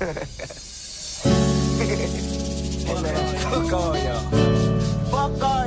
そうよ。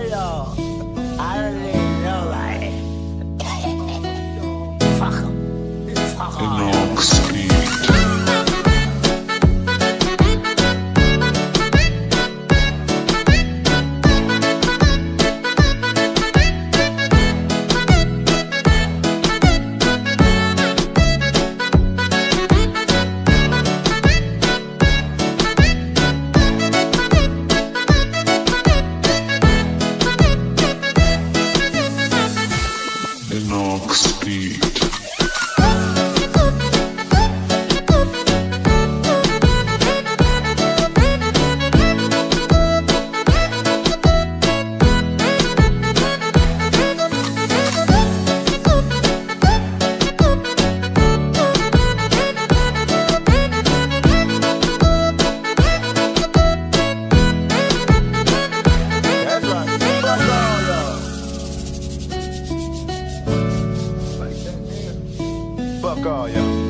fuck all y'all.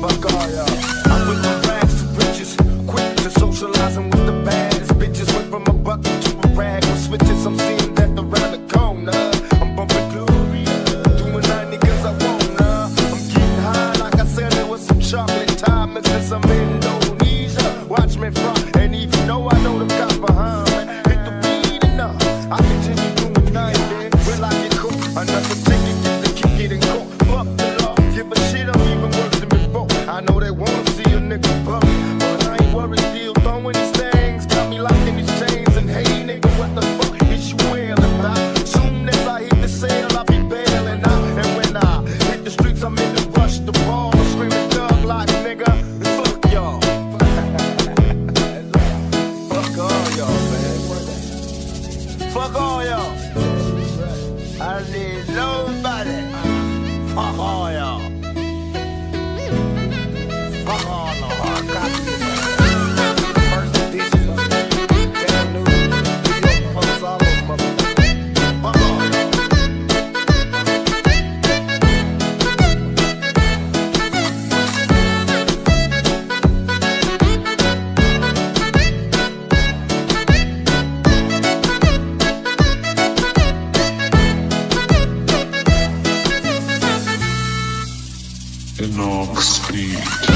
Fuck all. Another thing Steve.